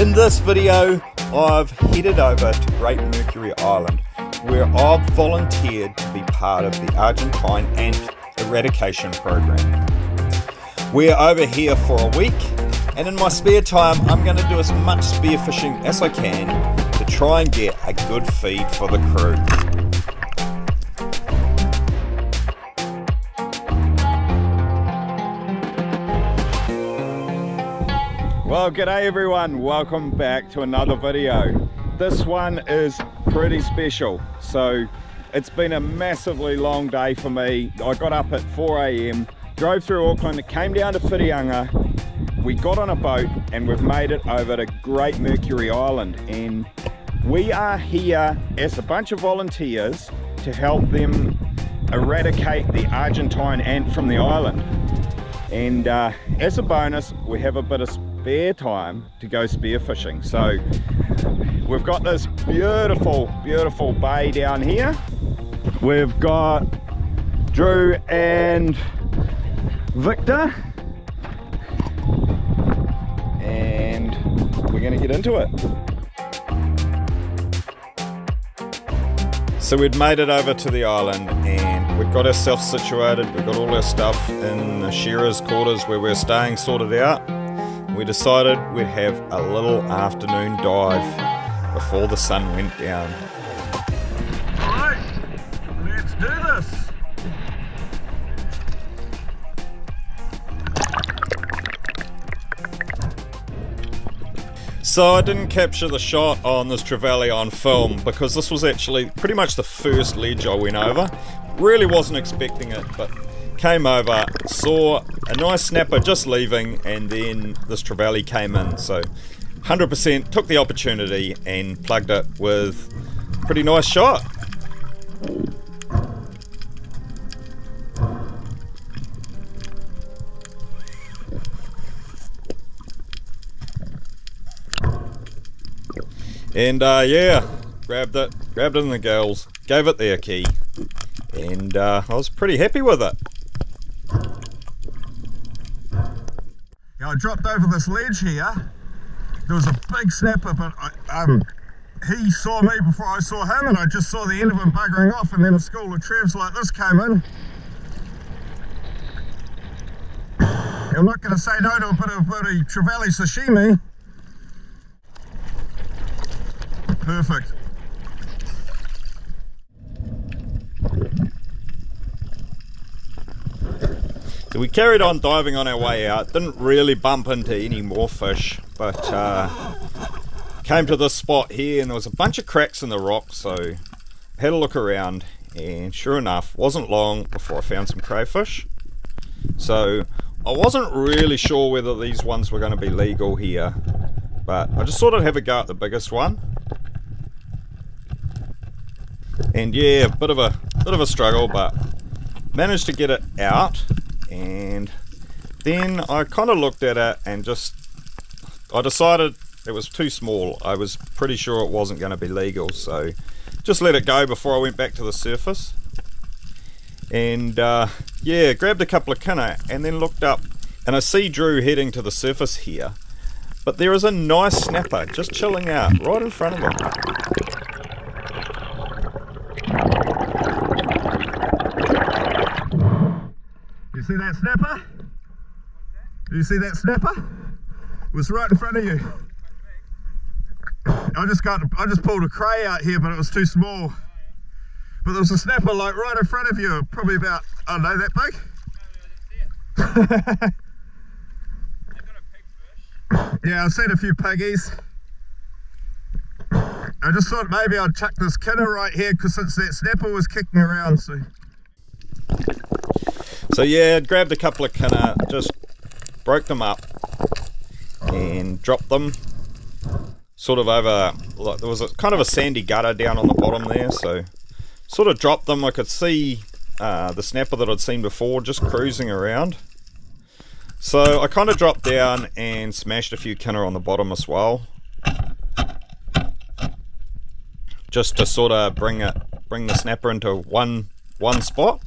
In this video, I've headed over to Great Mercury Island where I've volunteered to be part of the Argentine Ant Eradication Program. We're over here for a week and in my spare time I'm going to do as much spearfishing as I can to try and get a good feed for the crew. Well, g'day everyone. Welcome back to another video. This one is pretty special. So it's been a massively long day for me. I got up at 4 a.m., drove through Auckland, came down to Whitianga. We got on a boat and we've made it over to Great Mercury Island. And we are here as a bunch of volunteers to help them eradicate the Argentine ant from the island. And uh, as a bonus, we have a bit of spare time to go spearfishing. So we've got this beautiful, beautiful bay down here. We've got Drew and Victor. And we're gonna get into it. So we'd made it over to the island and we'd got ourselves situated. We've got all our stuff in the shearers' quarters where we're staying sorted out we decided we'd have a little afternoon dive before the sun went down. Alright, let's do this. So I didn't capture the shot on this trevally on film because this was actually pretty much the first ledge I went over. Really wasn't expecting it, but came over, saw a nice snapper just leaving, and then this trevally came in. So 100% took the opportunity and plugged it with pretty nice shot. And uh, yeah, grabbed it, grabbed it in the gills, gave it their key, and uh, I was pretty happy with it. Yeah, I dropped over this ledge here. There was a big snapper, but I, um, he saw me before I saw him, and I just saw the end of him buggering off, and then a school of trevs like this came in. I'm not going to say no to a bit of, bit of trevally sashimi. Perfect. So we carried on diving on our way out, didn't really bump into any more fish, but uh, came to this spot here and there was a bunch of cracks in the rock, so had a look around and sure enough, wasn't long before I found some crayfish. So I wasn't really sure whether these ones were going to be legal here, but I just thought I'd have a go at the biggest one. And yeah, a bit of a bit of a struggle, but managed to get it out and then I kind of looked at it and just I decided it was too small. I was pretty sure it wasn't going to be legal so just let it go before I went back to the surface. And uh, yeah grabbed a couple of kina and then looked up and I see Drew heading to the surface here but there is a nice snapper just chilling out right in front of him You see that snapper? Do you see that snapper? It was right in front of you. I just got, I just pulled a cray out here, but it was too small. But there was a snapper like right in front of you, probably about, I don't know, that big. yeah, I've seen a few piggies. I just thought maybe I'd chuck this kina right here because since that snapper was kicking around, so. So yeah, grabbed a couple of kina, just broke them up and dropped them sort of over, like there was a kind of a sandy gutter down on the bottom there, so sort of dropped them. I could see uh, the snapper that I'd seen before just cruising around. So I kind of dropped down and smashed a few kina on the bottom as well. Just to sort of bring it, bring the snapper into one one spot.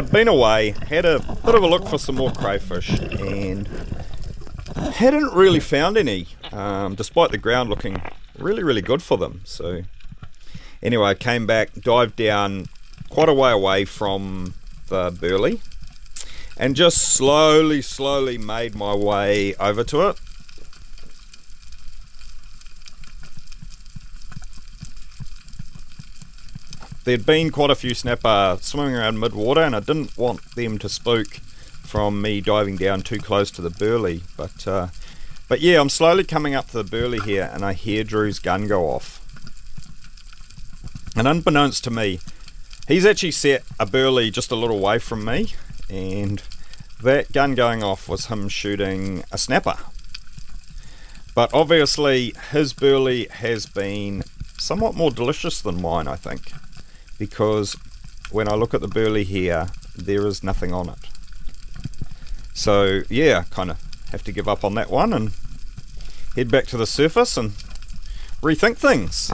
I'd been away, had a bit of a look for some more crayfish, and hadn't really found any, um, despite the ground looking really, really good for them. So, anyway, I came back, dived down quite a way away from the burley, and just slowly, slowly made my way over to it. There'd been quite a few snapper swimming around mid-water and I didn't want them to spook from me diving down too close to the burley. But uh, but yeah, I'm slowly coming up to the burley here and I hear Drew's gun go off. And unbeknownst to me, he's actually set a burley just a little way from me and that gun going off was him shooting a snapper. But obviously his burley has been somewhat more delicious than mine, I think because when I look at the burley here, there is nothing on it. So yeah, kind of have to give up on that one and head back to the surface and rethink things.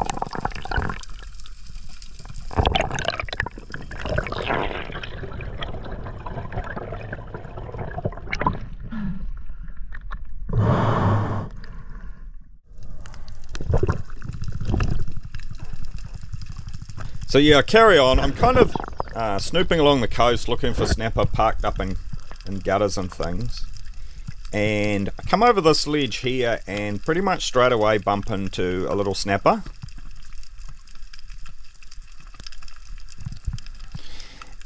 So yeah, carry on. I'm kind of uh, snooping along the coast looking for snapper parked up in, in gutters and things. And I come over this ledge here and pretty much straight away bump into a little snapper.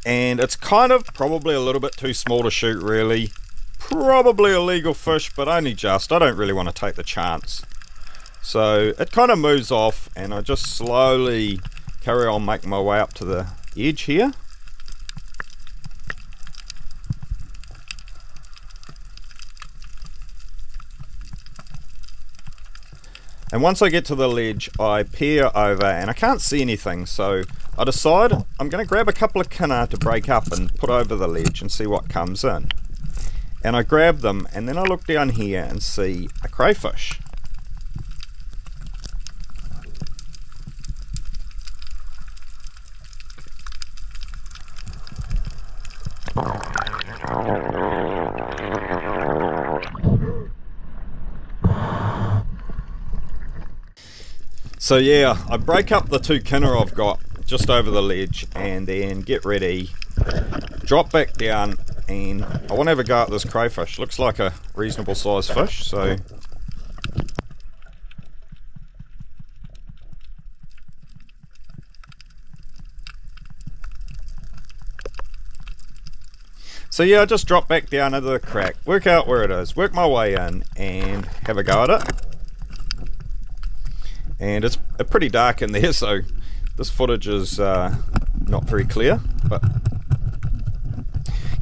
And it's kind of probably a little bit too small to shoot really. Probably a legal fish, but only just. I don't really want to take the chance. So it kind of moves off and I just slowly carry on making my way up to the edge here. And once I get to the ledge, I peer over and I can't see anything, so I decide I'm going to grab a couple of kina to break up and put over the ledge and see what comes in. And I grab them and then I look down here and see a crayfish. So yeah, I break up the two kina I've got just over the ledge and then get ready, drop back down and I want to have a go at this crayfish. Looks like a reasonable sized fish, so So yeah, I just drop back down into the crack, work out where it is, work my way in and have a go at it and it's pretty dark in there so this footage is uh, not very clear but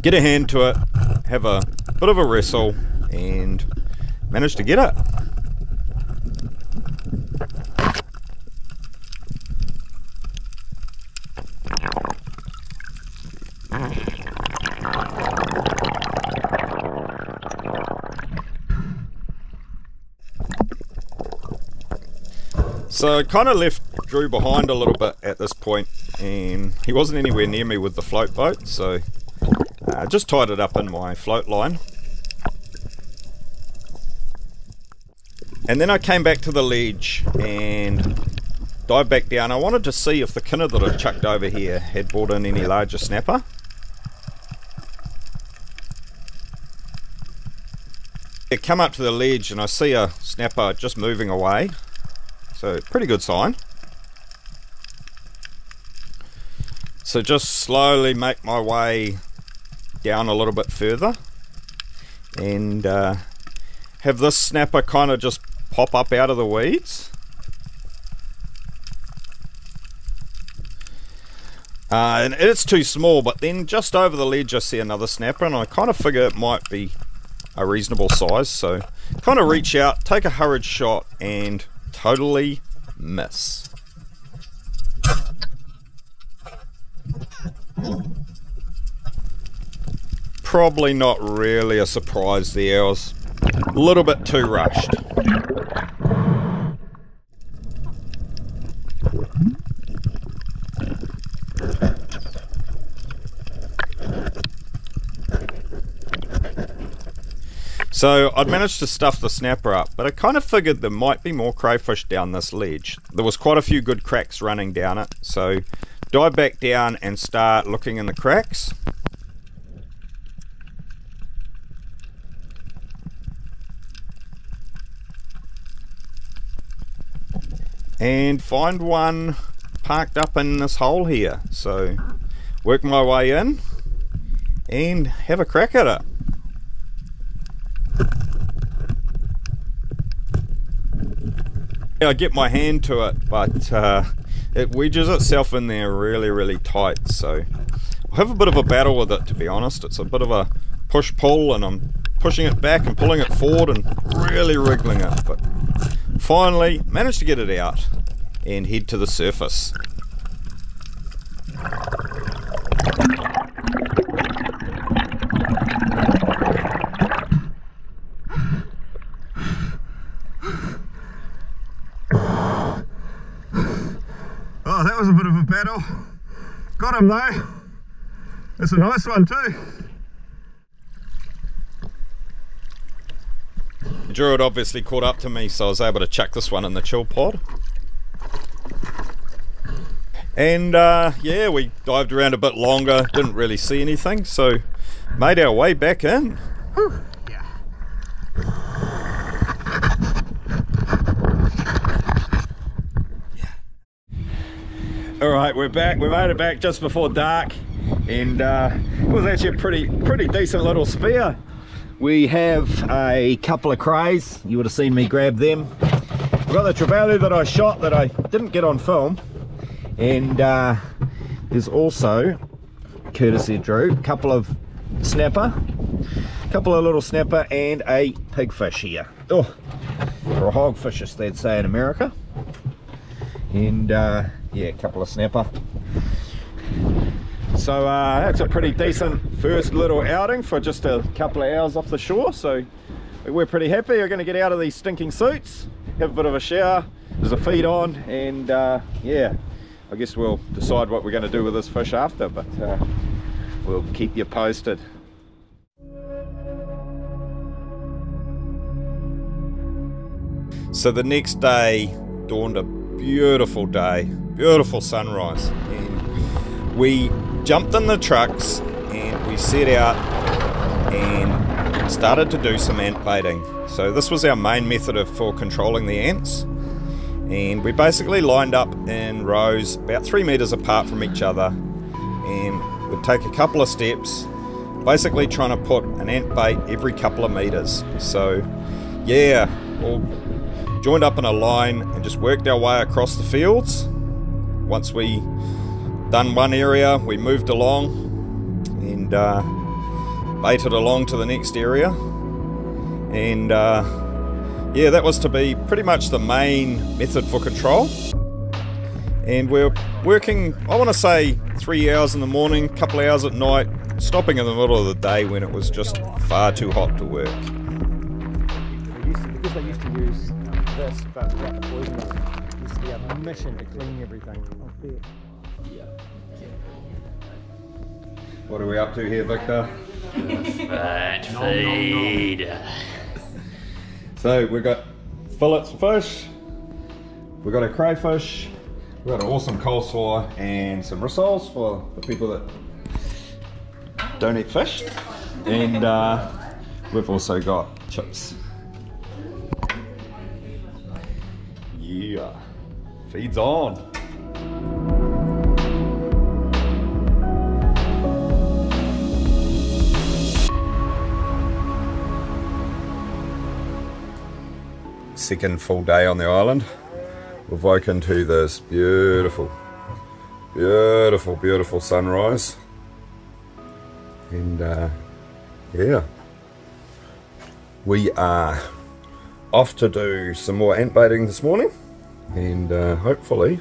get a hand to it have a bit of a wrestle and manage to get it So I kind of left Drew behind a little bit at this point and he wasn't anywhere near me with the float boat so I uh, just tied it up in my float line. And then I came back to the ledge and dived back down. I wanted to see if the kina that I chucked over here had brought in any larger snapper. I come up to the ledge and I see a snapper just moving away so pretty good sign. So just slowly make my way down a little bit further and uh, have this snapper kind of just pop up out of the weeds. Uh, and it's too small, but then just over the ledge I see another snapper and I kind of figure it might be a reasonable size. So kind of reach out, take a hurried shot and totally miss. Probably not really a surprise there. I was a little bit too rushed. So I'd managed to stuff the snapper up, but I kind of figured there might be more crayfish down this ledge. There was quite a few good cracks running down it, so dive back down and start looking in the cracks. And find one parked up in this hole here. So work my way in and have a crack at it. I get my hand to it, but uh, it wedges itself in there really, really tight. So I have a bit of a battle with it, to be honest. It's a bit of a push-pull, and I'm pushing it back and pulling it forward and really wriggling it. But finally, managed to get it out and head to the surface. Oh, that was a bit of a battle. Got him though. It's a nice one too. Drew'd obviously caught up to me, so I was able to chuck this one in the chill pod. And uh, yeah, we dived around a bit longer, didn't really see anything, so made our way back in. Whew. Right, we're back. We made it back just before dark, and uh, it was actually a pretty, pretty decent little spear. We have a couple of crays. You would have seen me grab them. We've got the trevally that I shot that I didn't get on film, and uh, there's also, courtesy Drew, a couple of snapper, a couple of little snapper, and a pigfish here. Oh, or a hogfish, as they'd say in America. And uh, yeah, a couple of snapper. So uh, that's a pretty decent first little outing for just a couple of hours off the shore. So we're pretty happy. We're going to get out of these stinking suits, have a bit of a shower, there's a feed on, and uh, yeah, I guess we'll decide what we're going to do with this fish after, but uh, we'll keep you posted. So the next day dawned a beautiful day, beautiful sunrise, and we jumped in the trucks and we set out and started to do some ant baiting. So this was our main method of for controlling the ants, and we basically lined up in rows about three meters apart from each other, and we'd take a couple of steps, basically trying to put an ant bait every couple of meters. So yeah, all joined up in a line and just worked our way across the fields. Once we done one area, we moved along and uh, baited along to the next area. And uh, yeah, that was to be pretty much the main method for control. And we're working, I want to say, three hours in the morning, couple hours at night, stopping in the middle of the day when it was just far too hot to work. because they used to use this, but the poison, mission to clean everything. There. What are we up to here, Victor? Fat feed. So we've got fillets of fish, we've got a crayfish, we've got an awesome coleslaw and some rissoles for the people that don't eat fish. And uh, we've also got chips. Yeah, feeds on. second full day on the island. We've woken to this beautiful, beautiful, beautiful sunrise. And uh, yeah, we are off to do some more ant baiting this morning. And uh, hopefully,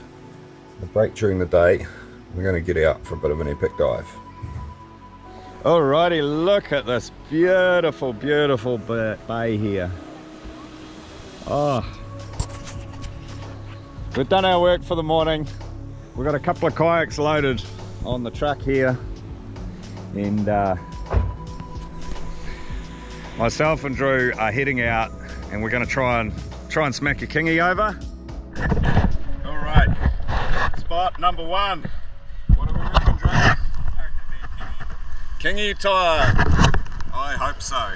a break during the day, we're going to get out for a bit of an epic dive. Alrighty, look at this beautiful, beautiful bay here. Oh, we've done our work for the morning. We've got a couple of kayaks loaded on the truck here, and uh, Myself and Drew are heading out and we're gonna try and try and smack a kingy over. All right, spot number one. What do we Drew? Kingy time. I hope so.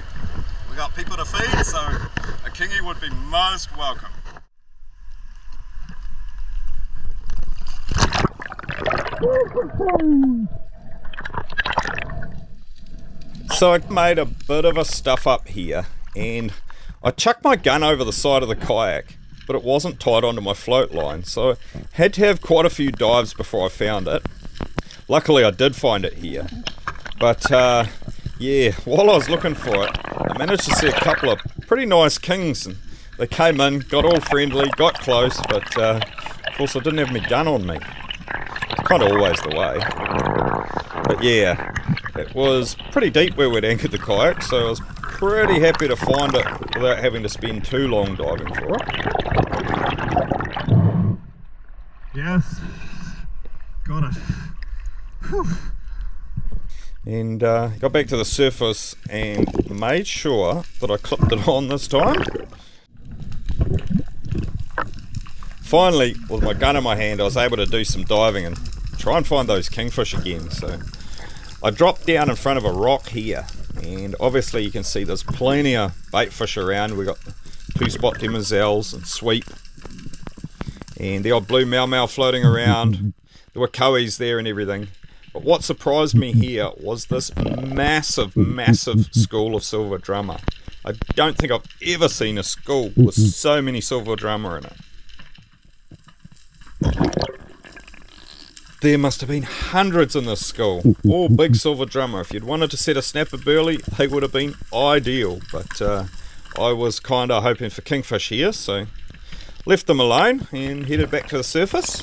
We got people to feed, so a kingy would be most welcome. So I made a bit of a stuff up here and I chucked my gun over the side of the kayak but it wasn't tied onto my float line so had to have quite a few dives before I found it. Luckily I did find it here but uh, yeah while I was looking for it I managed to see a couple of pretty nice kings and they came in, got all friendly, got close but uh, of course I didn't have my gun on me. It's kind of always the way. But yeah, it was pretty deep where we'd anchored the kayak, so I was pretty happy to find it without having to spend too long diving for it. Yes. Got it. And uh, got back to the surface and made sure that I clipped it on this time. Finally, with my gun in my hand, I was able to do some diving and try and find those kingfish again. So I dropped down in front of a rock here, and obviously you can see there's plenty of bait fish around. We've got two spot demoiselles and sweep, and the old blue maomao floating around. There were coes there and everything. But what surprised me here was this massive, massive school of silver drummer. I don't think I've ever seen a school with so many silver drummer in it. There must have been hundreds in this school, all big silver drummer. If you'd wanted to set a snapper burley, they would have been ideal. But uh, I was kind of hoping for kingfish here, so left them alone and headed back to the surface.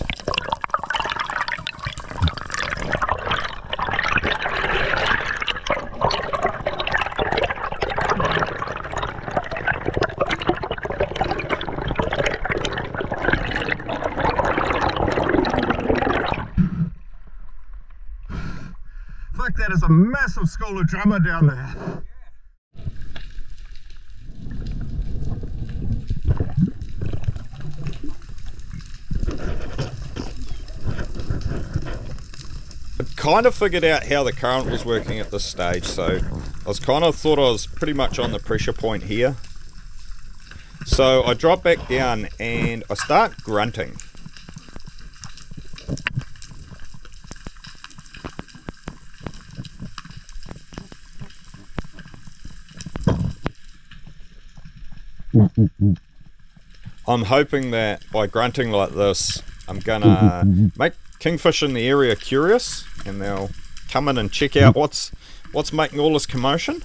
Fuck, that is a massive school of drummer down there. Kind of figured out how the current was working at this stage, so I was kind of thought I was pretty much on the pressure point here. So I drop back down and I start grunting. I'm hoping that by grunting like this, I'm gonna make kingfish in the area curious, and they'll come in and check out what's what's making all this commotion.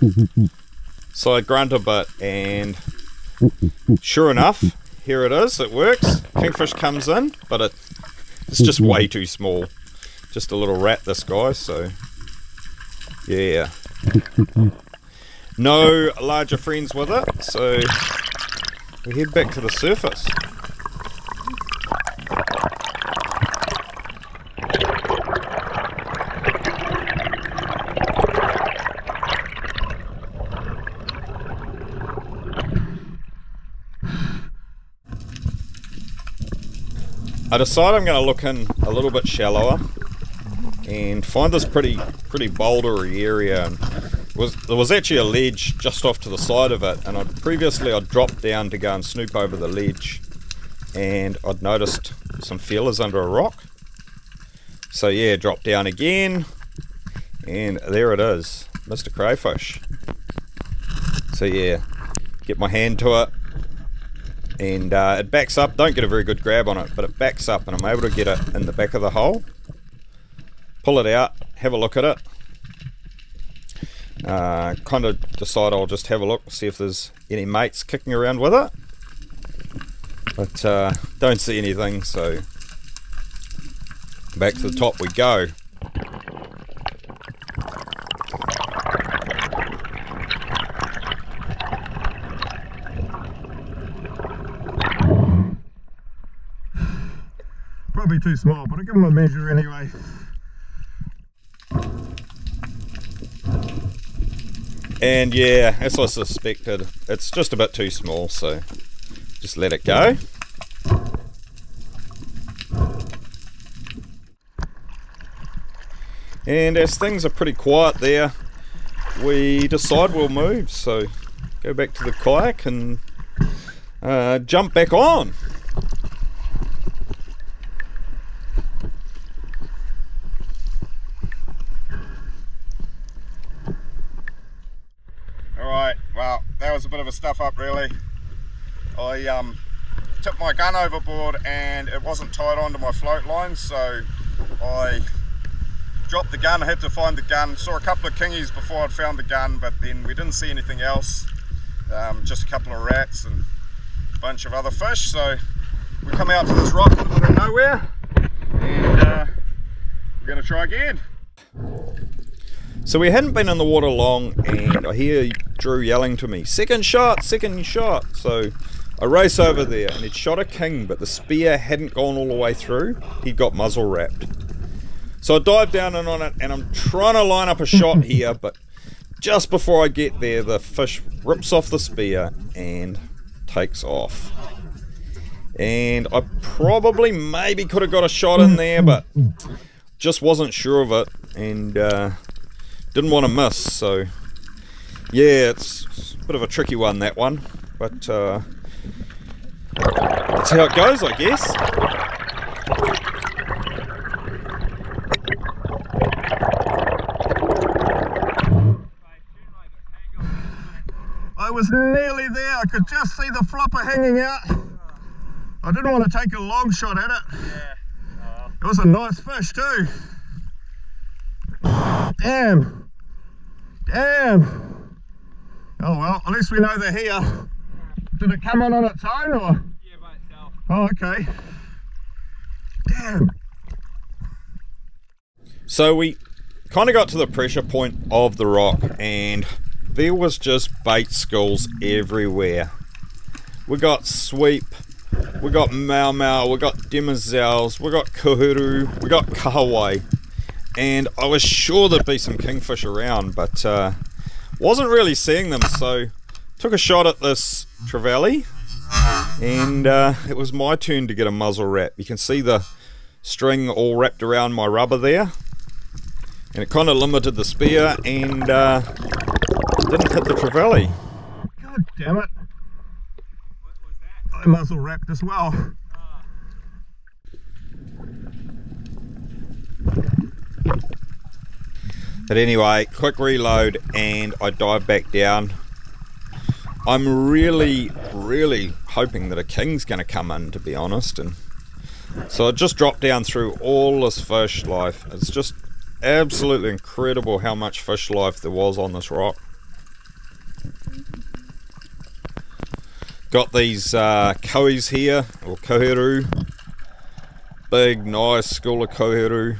So I grunt a bit, and sure enough, here it is. It works. Kingfish comes in, but it it's just way too small. Just a little rat, this guy. So yeah. No larger friends with it, so we head back to the surface. I decide I'm going to look in a little bit shallower and find this pretty pretty bouldery area. And was there was actually a ledge just off to the side of it and I'd previously I'd dropped down to go and snoop over the ledge and I'd noticed some feelers under a rock. So yeah drop down again and there it is Mr. Crayfish. So yeah get my hand to it and uh, it backs up. Don't get a very good grab on it but it backs up and I'm able to get it in the back of the hole. Pull it out. Have a look at it. Uh, kind of decide I'll just have a look see if there's any mates kicking around with it. But uh, don't see anything so back to the top we go Probably too small, but I'll give him a measure anyway. And yeah, as I suspected, it's just a bit too small, so just let it go. And as things are pretty quiet there, we decide we'll move. So go back to the kayak and uh, jump back on. Alright, well, that was a bit of a stuff up really. I um, tipped my gun overboard and it wasn't tied onto my float line, so I dropped the gun, I had to find the gun, saw a couple of kingies before I'd found the gun, but then we didn't see anything else, um, just a couple of rats and a bunch of other fish, so we come out to this rock middle of nowhere, and uh, we're going to try again. So we hadn't been in the water long, and I hear Drew yelling to me, second shot, second shot. So I race over there, and he'd shot a king, but the spear hadn't gone all the way through. He'd got muzzle wrapped. So I dive down in on it, and I'm trying to line up a shot here, but just before I get there, the fish rips off the spear and takes off. And I probably maybe could have got a shot in there, but just wasn't sure of it, and uh, didn't want to miss. So yeah, it's a bit of a tricky one that one, but uh, that's how it goes, I guess. I was nearly there. I could just see the flopper hanging out. I didn't want to take a long shot at it. It was a nice fish too. Damn. Damn. Oh well, at least we know they're here. Did it come on on its own or? Yeah, by itself. Oh, okay. Damn. So we kind of got to the pressure point of the rock and there was just bait schools everywhere. We got sweep, we got maomao, we got demoiselles, we got koheru, we got kahawai. And I was sure there'd be some kingfish around, but uh, wasn't really seeing them. So took a shot at this trevally, and uh, it was my turn to get a muzzle wrap. You can see the string all wrapped around my rubber there, and it kind of limited the spear and uh, didn't hit the trevally. God damn it. I muzzle wrapped as well. But anyway, quick reload and I dive back down. I'm really, really hoping that a king's going to come in, to be honest. And so I just dropped down through all this fish life. It's just absolutely incredible how much fish life there was on this rock. Got these uh, kois here, or koheru. Big, nice school of koheru.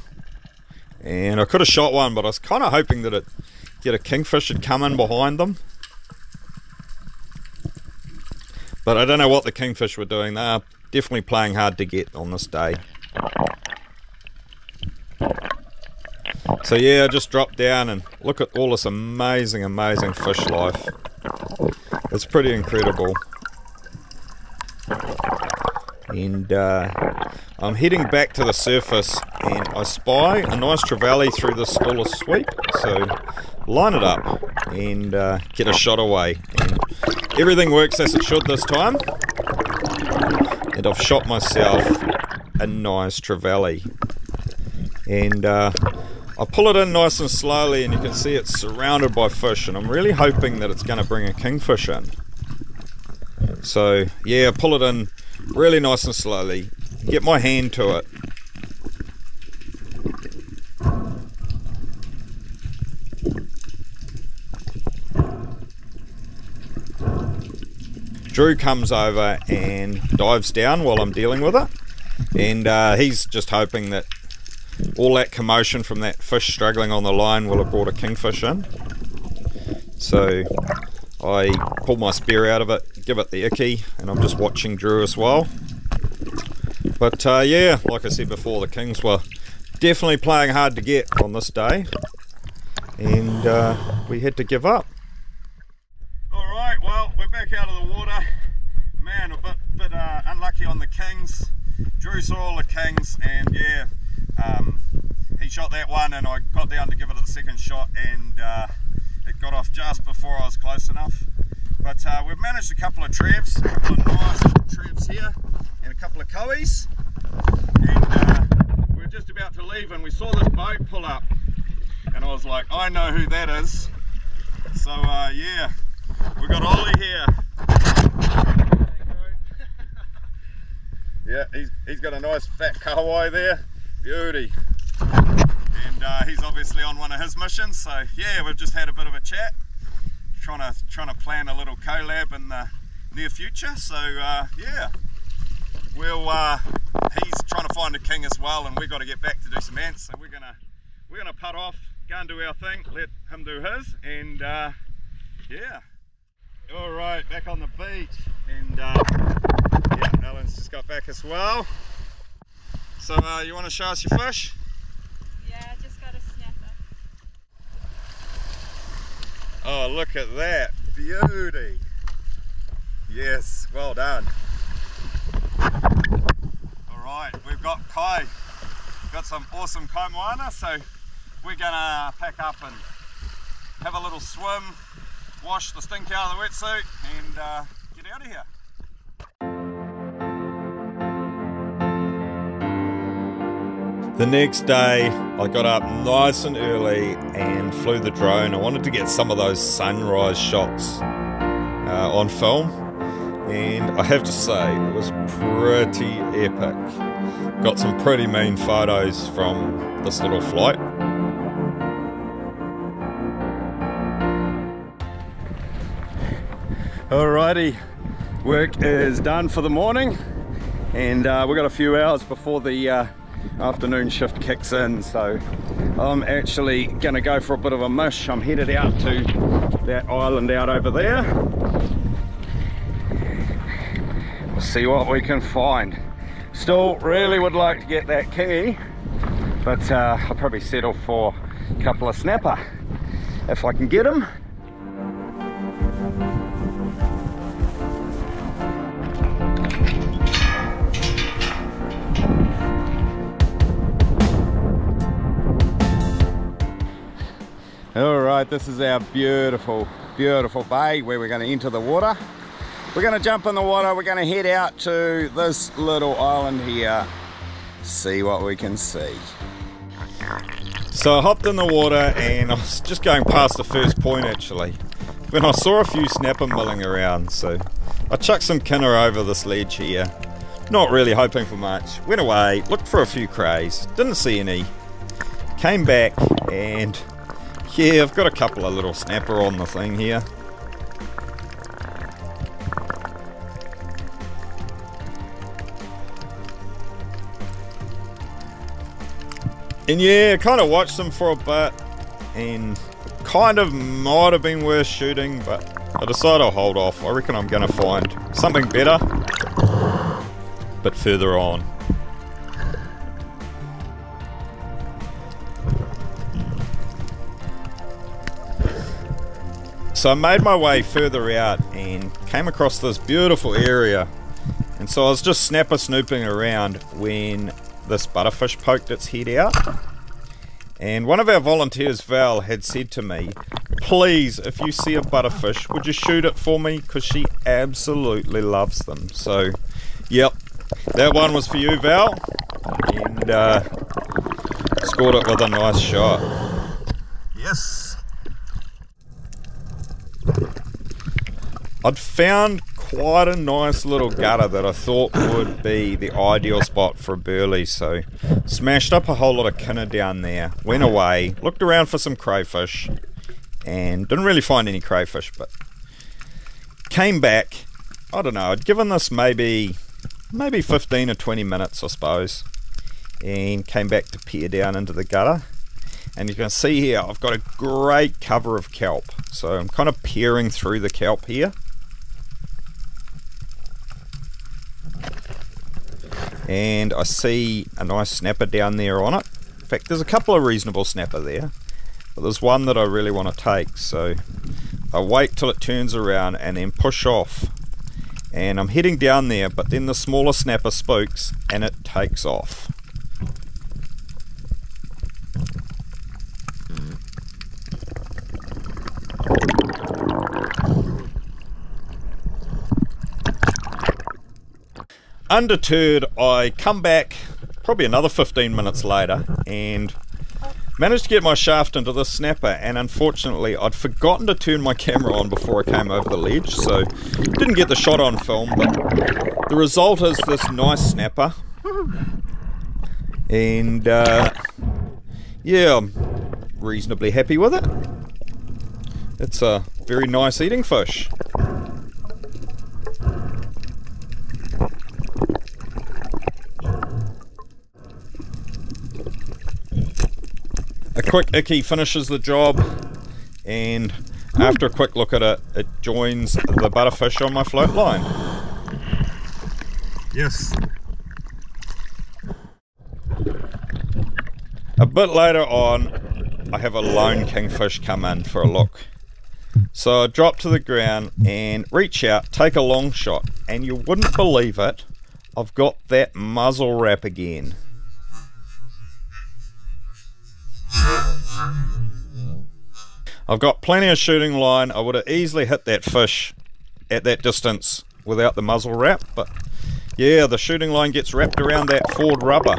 And I could have shot one, but I was kind of hoping that it get a kingfish would come in behind them. But I don't know what the kingfish were doing. They are definitely playing hard to get on this day. So yeah, I just dropped down and look at all this amazing, amazing fish life. It's pretty incredible. And uh, I'm heading back to the surface and I spy a nice trevally through the school of sweep. So line it up and uh, get a shot away. And everything works as it should this time. And I've shot myself a nice trevally. And uh, I pull it in nice and slowly and you can see it's surrounded by fish and I'm really hoping that it's going to bring a kingfish in. So yeah, pull it in really nice and slowly. Get my hand to it. Drew comes over and dives down while I'm dealing with it. And uh, he's just hoping that all that commotion from that fish struggling on the line will have brought a kingfish in. So I pull my spear out of it, give it the iki, and I'm just watching Drew as well. But uh, yeah, like I said before, the Kings were definitely playing hard to get on this day, and uh, we had to give up. All right, well, we're back out of the water. Man, a bit, bit uh, unlucky on the kings. Drew saw all the kings and yeah, um, he shot that one and I got down to give it a second shot and uh, it got off just before I was close enough. But uh, we've managed a couple of trebs, a couple of nice trebs here and a couple of coeys. And uh, we are just about to leave and we saw this boat pull up and I was like, I know who that is. So uh, yeah, we've got Ollie here. yeah, he's, he's got a nice fat kahawai there, beauty. And uh, he's obviously on one of his missions, so yeah, we've just had a bit of a chat, trying to trying to plan a little collab in the near future. So uh, yeah, we'll uh, he's trying to find a king as well, and we've got to get back to do some ants. So we're gonna we're gonna putt off, go and do our thing, let him do his, and uh, yeah. All right, back on the beach, and uh, yeah, Alan's just got back as well. So uh, you want to show us your fish? Yeah, I just got a snapper. Oh, look at that beauty. Yes, well done. All right, we've got kai. Got some awesome kai moana, so we're gonna pack up and have a little swim, wash the stink out of the wetsuit, and uh, get out of here. The next day, I got up nice and early and flew the drone. I wanted to get some of those sunrise shots uh, on film, and I have to say, it was pretty epic. Got some pretty mean photos from this little flight. Alrighty, work is done for the morning, and uh, we've got a few hours before the uh, afternoon shift kicks in so I'm actually gonna go for a bit of a mush. I'm headed out to that island out over there. We'll see what we can find. Still really would like to get that kingy but uh, I'll probably settle for a couple of snapper if I can get them this is our beautiful beautiful bay where we're going to enter the water. We're going to jump in the water. We're going to head out to this little island here. See what we can see. So I hopped in the water and I was just going past the first point actually. When I saw a few snapper milling around so I chucked some kina over this ledge here. Not really hoping for much. Went away looked for a few crays didn't see any. Came back and yeah, I've got a couple of little snapper on the thing here. And yeah, kind of watched them for a bit and kind of might have been worth shooting, but I decided I'll hold off. I reckon I'm going to find something better, but further on. So I made my way further out and came across this beautiful area. And so I was just snapper snooping around when this butterfish poked its head out. And one of our volunteers, Val, had said to me, please, if you see a butterfish, would you shoot it for me? Because she absolutely loves them. So, yep, that one was for you, Val. And uh, scored it with a nice shot. Yes. I'd found quite a nice little gutter that I thought would be the ideal spot for a burley, so smashed up a whole lot of kina down there, went away, looked around for some crayfish, and didn't really find any crayfish, but came back. I don't know, I'd given this maybe maybe 15 or 20 minutes, I suppose, and came back to peer down into the gutter. And you can see here, I've got a great cover of kelp. So I'm kind of peering through the kelp here. and I see a nice snapper down there on it. In fact, there's a couple of reasonable snapper there, but there's one that I really want to take, so I wait till it turns around and then push off. And I'm heading down there, but then the smaller snapper spooks and it takes off. Undeterred, I come back probably another 15 minutes later and managed to get my shaft into the snapper and unfortunately I'd forgotten to turn my camera on before I came over the ledge so didn't get the shot on film but the result is this nice snapper. And uh, yeah I'm reasonably happy with it it's a very nice eating fish. A quick iki finishes the job and after a quick look at it it joins the butterfish on my float line. Yes. a bit later on I have a lone kingfish come in for a look so I drop to the ground and reach out take a long shot and you wouldn't believe it I've got that muzzle wrap again I've got plenty of shooting line. I would have easily hit that fish at that distance without the muzzle wrap, but yeah, the shooting line gets wrapped around that Ford rubber.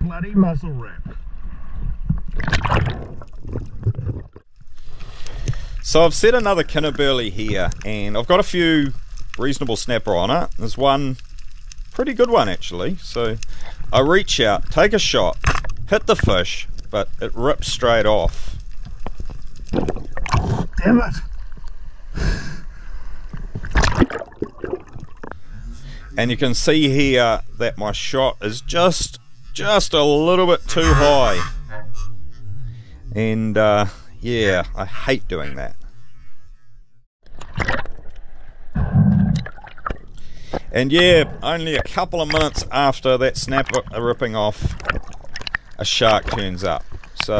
Bloody muzzle wrap. So I've set another kina burley here, and I've got a few reasonable snapper on it. There's one pretty good one actually. So I reach out, take a shot, hit the fish, but it rips straight off. Damn it. and you can see here that my shot is just just a little bit too high and uh, yeah I hate doing that and yeah only a couple of minutes after that snap ripping off a shark turns up so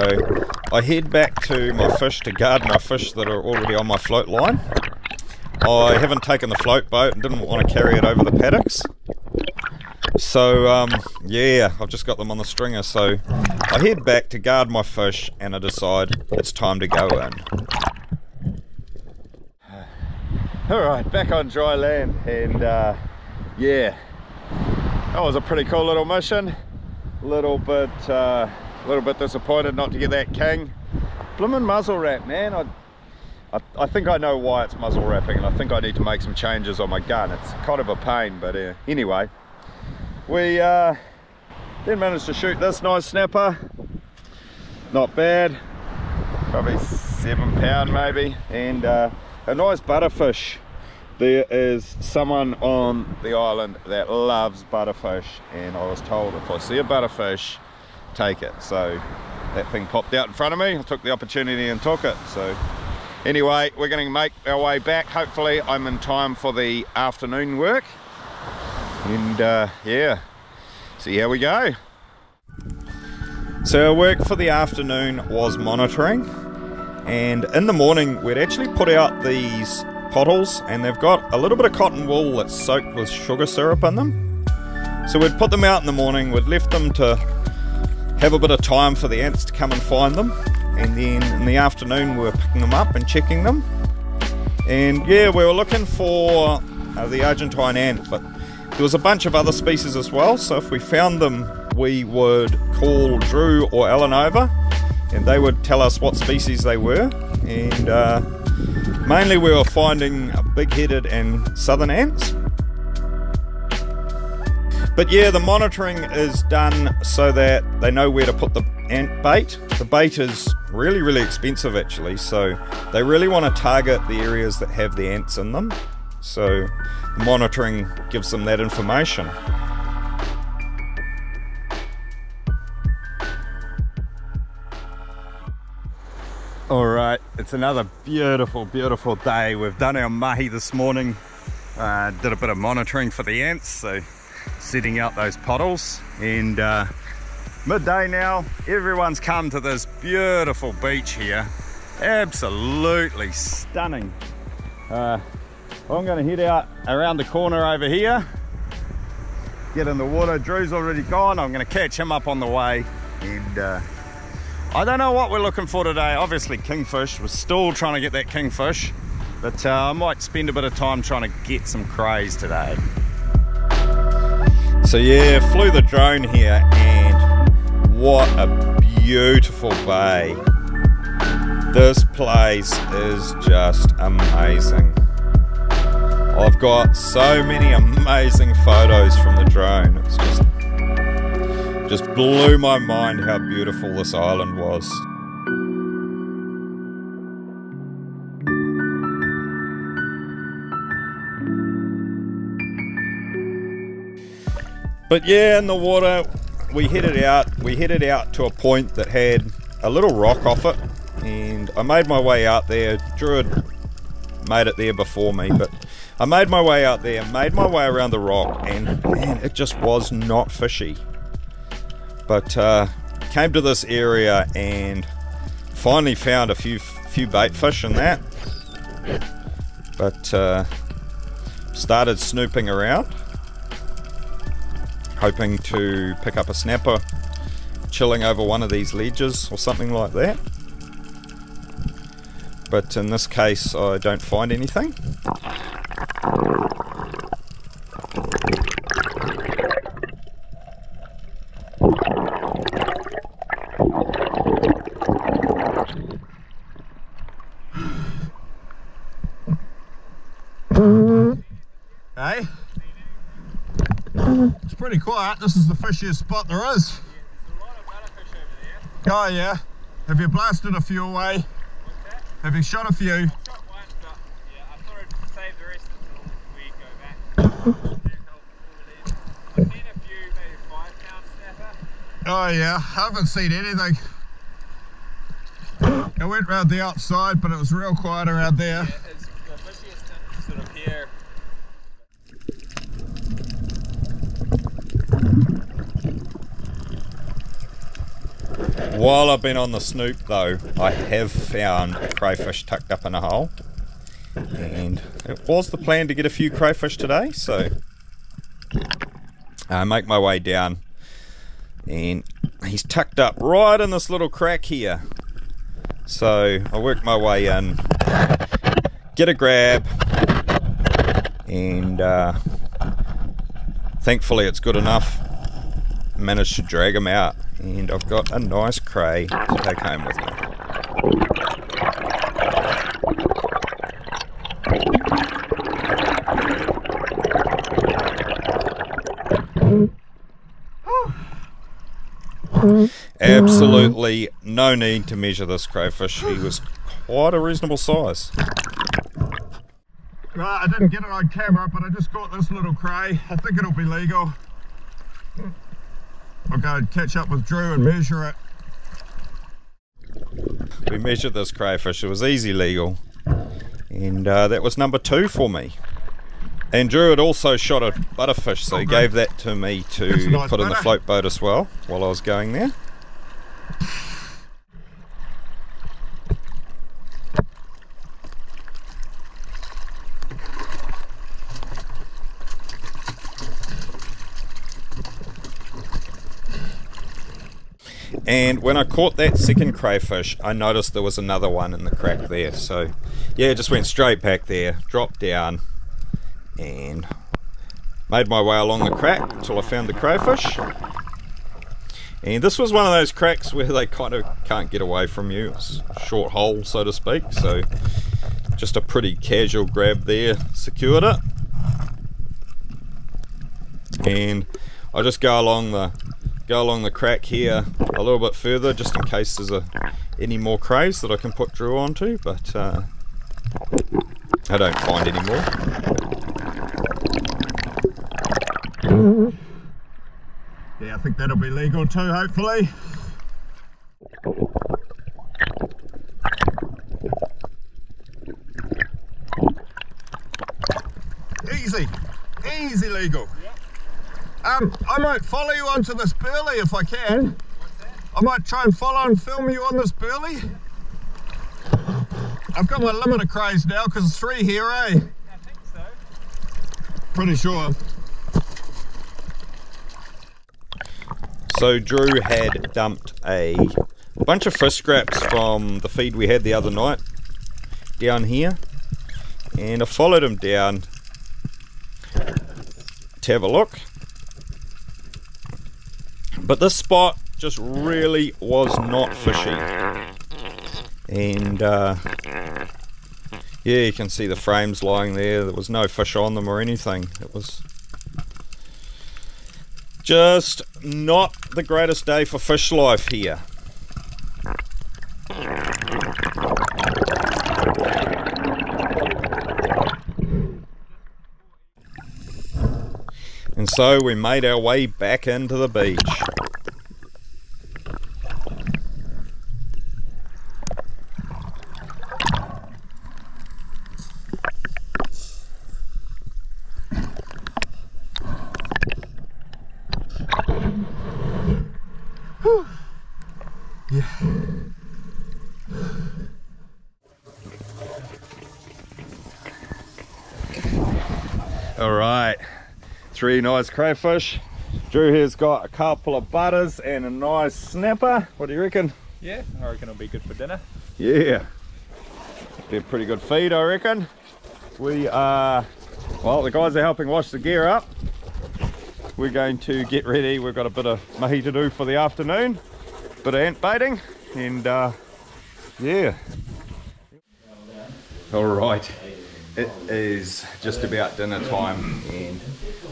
I head back to my fish to guard my fish that are already on my float line I haven't taken the float boat and didn't want to carry it over the paddocks. So, um, yeah, I've just got them on the stringer. So I head back to guard my fish and I decide it's time to go in. Alright, back on dry land and uh, yeah, that was a pretty cool little mission. A little bit, uh, little bit disappointed not to get that king. Blimmin' muzzle wrap, man. I I, I, think I know why it's muzzle wrapping and I think I need to make some changes on my gun. It's kind of a pain, but uh, anyway. We uh, then managed to shoot this nice snapper. Not bad. Probably seven pound maybe. And uh, a nice butterfish. There is someone on the island that loves butterfish and I was told if I see a butterfish, take it. So that thing popped out in front of me. I took the opportunity and took it. So anyway we're going to make our way back hopefully i'm in time for the afternoon work and uh, yeah see how we go so our work for the afternoon was monitoring and in the morning we'd actually put out these pottles and they've got a little bit of cotton wool that's soaked with sugar syrup in them. So we'd put them out in the morning we'd left them to have a bit of time for the ants to come and find them. And then in the afternoon we were picking them up and checking them. And yeah we were looking for uh, the Argentine ant but there was a bunch of other species as well. So if we found them we would call Drew or Ellen over and they would tell us what species they were. And uh, mainly we were finding big-headed and southern ants but yeah, the monitoring is done so that they know where to put the ant bait. The bait is really, really expensive actually, so they really want to target the areas that have the ants in them. So the monitoring gives them that information. All right, it's another beautiful, beautiful day. We've done our mahi this morning. Uh, did a bit of monitoring for the ants, so setting out those pottles and uh, midday now everyone's come to this beautiful beach here Absolutely stunning. Uh, I'm going to head out around the corner over here, get in the water. Drew's already gone. I'm going to catch him up on the way. And uh, I don't know what we're looking for today. Obviously, kingfish. We're still trying to get that kingfish. But uh, I might spend a bit of time trying to get some crays today. So yeah, flew the drone here and what a beautiful bay. This place is just amazing. I've got so many amazing photos from the drone. It's just just blew my mind how beautiful this island was. But yeah, in the water, we headed out. We headed out to a point that had a little rock off it, and I made my way out there. Drew had made it there before me, but I made my way out there, made my way around the rock, and man, it just was not fishy. But uh, came to this area and finally found a few few bait fish in that. But uh, started snooping around hoping to pick up a snapper chilling over one of these ledges or something like that. But in this case I don't find anything. Hey? It's pretty quiet. This is the fishiest spot there is. Oh yeah. Have you blasted a few away? Have you shot a few? shot one, but yeah, a few. Oh yeah, I haven't seen anything. I went round the outside, but it was real quiet around there. Yeah, it's the fishiest in sort of here. While I've been on the snoop though, I have found a crayfish tucked up in a hole. And it was the plan to get a few crayfish today, so I make my way down. And he's tucked up right in this little crack here. So I work my way in, get a grab, and uh, thankfully it's good enough. Managed to drag him out, and I've got a nice cray to take home with me. Absolutely no need to measure this crayfish. He was quite a reasonable size. I didn't get it on camera, but I just caught this little cray. I think it'll be legal. I'll go and catch up with Drew and measure it. We measured this crayfish. It was easy legal. And uh, that was number two for me. And Drew had also shot a butterfish, so he gave that to me to nice put in the float boat as well while I was going there. And when I caught that second crayfish, I noticed there was another one in the crack there. So, yeah, just went straight back there, dropped down, and made my way along the crack until I found the crayfish. And this was one of those cracks where they kind of can't get away from you. It's a short hole, so to speak. So, just a pretty casual grab there, secured it. And I just go along the go along the crack here a little bit further just in case there's a, any more crays that I can put Drew onto but uh, I don't find any more. Yeah, I think that'll be legal too, hopefully. Easy, easy legal. Um, I might follow you onto this burley if I can. I might try and follow and film you on this burley. I've got my limiter crays now because it's three here, eh? I think so. Pretty sure. So Drew had dumped a bunch of fish scraps from the feed we had the other night down here. And I followed him down to have a look. But this spot just really was not fishy. And uh, yeah, you can see the frames lying there. There was no fish on them or anything. It was just not the greatest day for fish life here. And so we made our way back into the beach. All right, nice crayfish. Drew here's got a couple of butters and a nice snapper. What do you reckon? Yeah, I reckon it'll be good for dinner. Yeah, be a pretty good feed, I reckon. We are, well, the guys are helping wash the gear up. We're going to get ready. We've got a bit of mahi to do for the afternoon, bit of ant baiting, and uh, yeah. All right, it is just about dinner time, and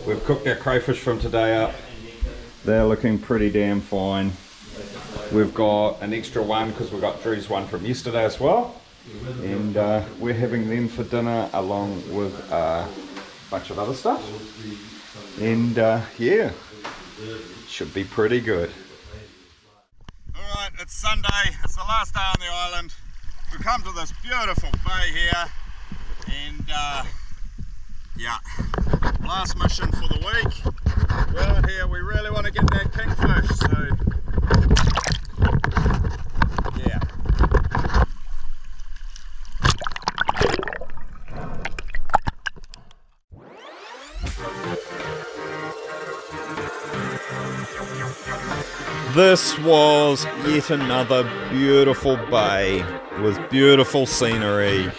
we've cooked our crayfish from today up. They're looking pretty damn fine. We've got an extra one because we've got Drew's one from yesterday as well. And uh, we're having them for dinner along with a bunch of other stuff. And uh, yeah, should be pretty good. Alright, it's Sunday. It's the last day on the island. We've come to this beautiful bay here. And uh, yeah, last mission for the week. We're out here, we really want to get that kingfish. So, yeah. This was yet another beautiful bay with beautiful scenery.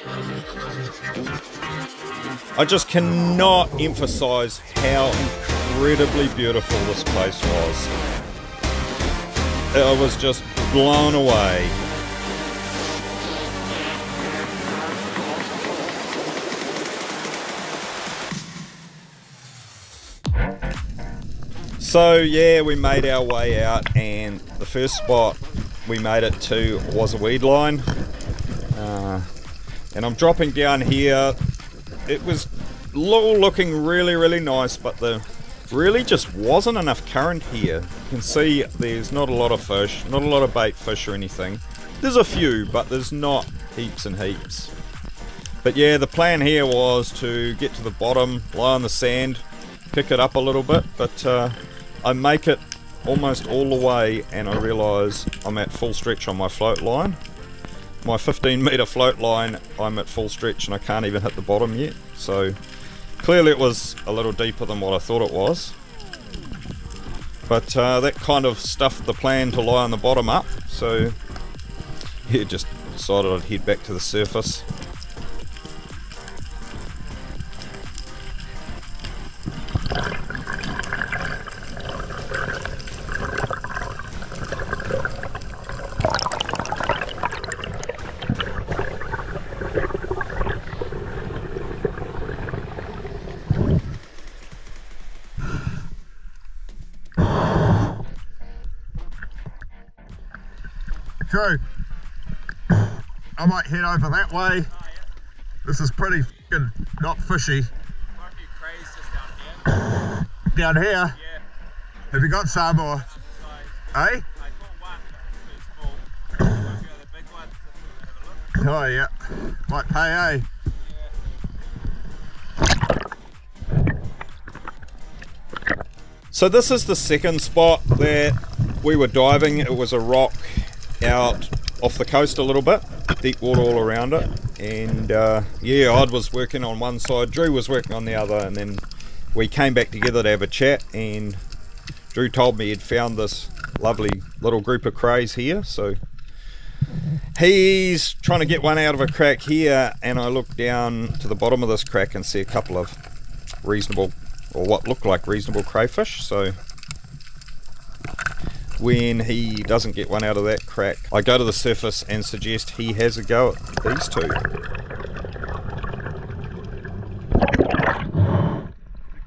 I just cannot emphasize how incredibly beautiful this place was. I was just blown away. So yeah, we made our way out, and the first spot we made it to was a weed line. Uh, and I'm dropping down here. It was lo- looking really, really nice, but the really just wasn't enough current here. You can see there's not a lot of fish, not a lot of bait fish or anything. There's a few, but there's not heaps and heaps. But yeah, the plan here was to get to the bottom, lie on the sand, pick it up a little bit, but uh, I make it almost all the way and I realise I'm at full stretch on my float line. My 15 metre float line, I'm at full stretch and I can't even hit the bottom yet. So clearly it was a little deeper than what I thought it was. But uh, that kind of stuffed the plan to lie on the bottom up. So yeah, just decided I'd head back to the surface. Head over that way. This is pretty fing not fishy. Quite a few down here. Down here, Yeah, have you got some or, size. eh? I caught one, but it was small. A few other big ones. Let's have a look. Oh yeah, might pay, eh? So this is the second spot that we were diving. It was a rock out off the coast a little bit, deep water all around it. And uh, yeah, I was working on one side, Drew was working on the other, and then we came back together to have a chat. And Drew told me he'd found this lovely little group of crays here, so he's trying to get one out of a crack here. And I look down to the bottom of this crack and see a couple of reasonable, or what look like reasonable crayfish. So when he doesn't get one out of that crack, I go to the surface and suggest he has a go at these two.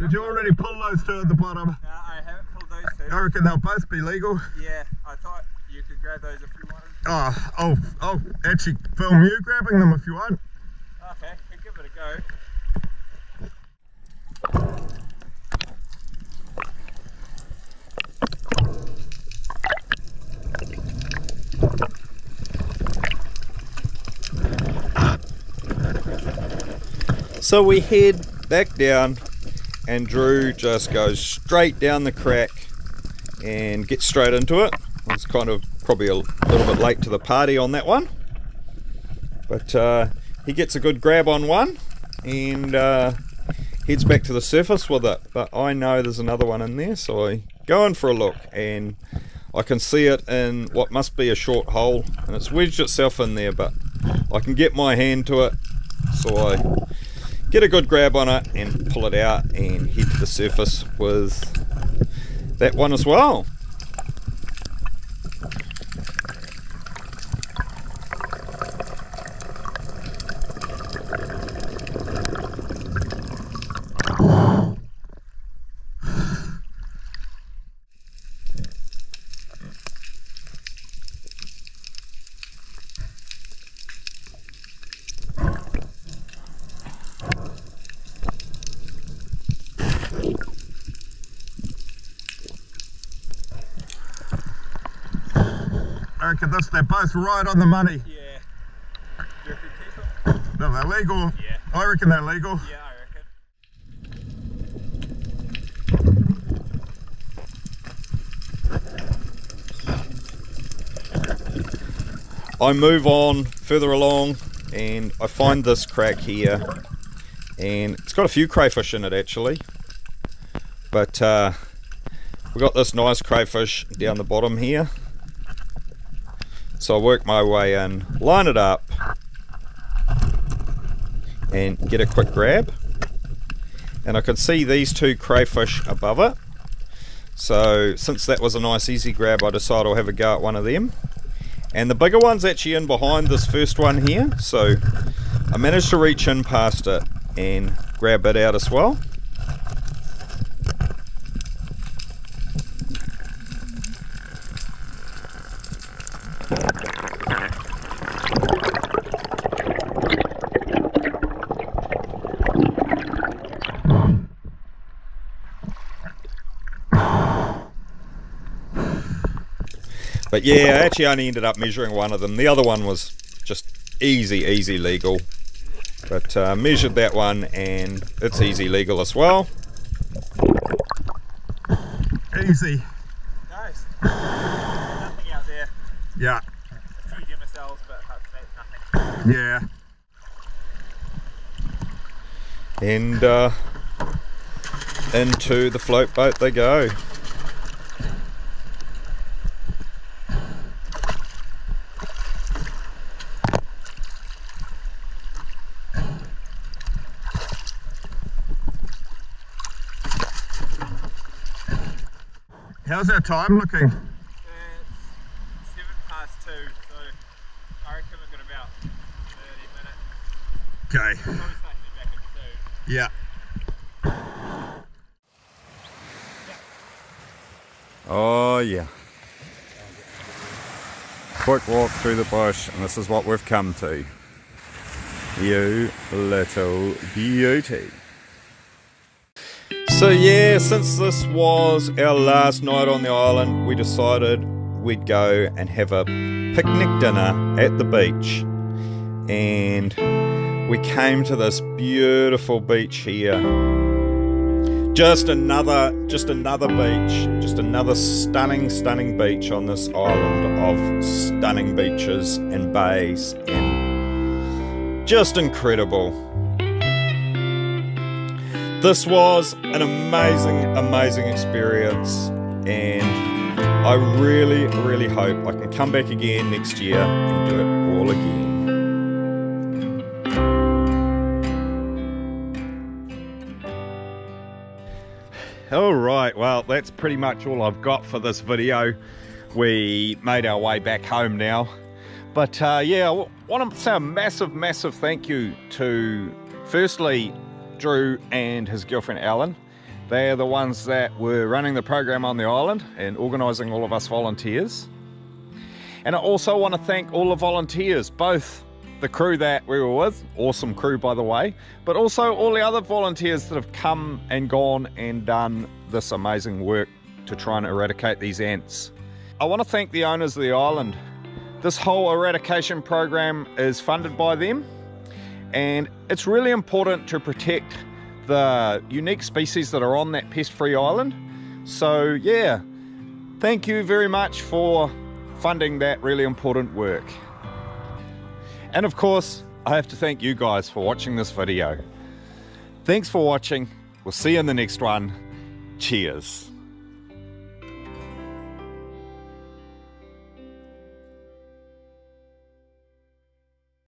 Did you already pull those two at the bottom? No, I haven't pulled those two. I reckon they'll both be legal. Yeah, I thought you could grab those if you wanted. Oh, I'll, I'll actually film you grabbing them if you want. Okay, can give it a go. So we head back down, and Drew just goes straight down the crack and gets straight into it. It's kind of probably a little bit late to the party on that one, but uh, he gets a good grab on one and uh, heads back to the surface with it. But I know there's another one in there, so I go in for a look and I can see it in what must be a short hole, and it's wedged itself in there, but I can get my hand to it, so I get a good grab on it and pull it out and head to the surface with that one as well. I reckon this, they're both right on the money. Yeah. Do you reckon keep them? No, they're legal. Yeah. I reckon they're legal. Yeah, I reckon. I move on further along and I find this crack here and it's got a few crayfish in it actually but uh, we got this nice crayfish down the bottom here so I work my way in line it up and get a quick grab. And I can see these two crayfish above it. So since that was a nice easy grab I decided I'll have a go at one of them. And the bigger one's actually in behind this first one here. So I managed to reach in past it and grab it out as well But yeah, I actually only ended up measuring one of them. The other one was just easy, easy legal. But uh, measured that one and it's easy legal as well. Easy. Nice. Nothing out there. Yeah. A few demoiselles, but apart from that, nothing. Yeah. And uh, into the float boat they go. How's our time looking? It's seven past two, so I reckon we've got about 30 minutes. Okay. Probably starting to be back at two. Yeah. Oh yeah. Quick walk through the bush and this is what we've come to. You little beauty. So yeah, since this was our last night on the island, we decided we'd go and have a picnic dinner at the beach. And we came to this beautiful beach here. Just another, just another beach, just another stunning, stunning beach on this island of stunning beaches and bays and just incredible. This was an amazing, amazing experience and I really, really hope I can come back again next year and do it all again. All right, well, that's pretty much all I've got for this video. We made our way back home now. But uh, yeah, I want to say a massive, massive thank you to, firstly, Drew and his girlfriend Ellen. They're the ones that were running the program on the island and organising all of us volunteers. And I also want to thank all the volunteers, both the crew that we were with, awesome crew by the way, but also all the other volunteers that have come and gone and done this amazing work to try and eradicate these ants. I want to thank the owners of the island. This whole eradication program is funded by them and it's really important to protect the unique species that are on that pest-free island. So yeah, thank you very much for funding that really important work. And of course, I have to thank you guys for watching this video. Thanks for watching. We'll see you in the next one. Cheers.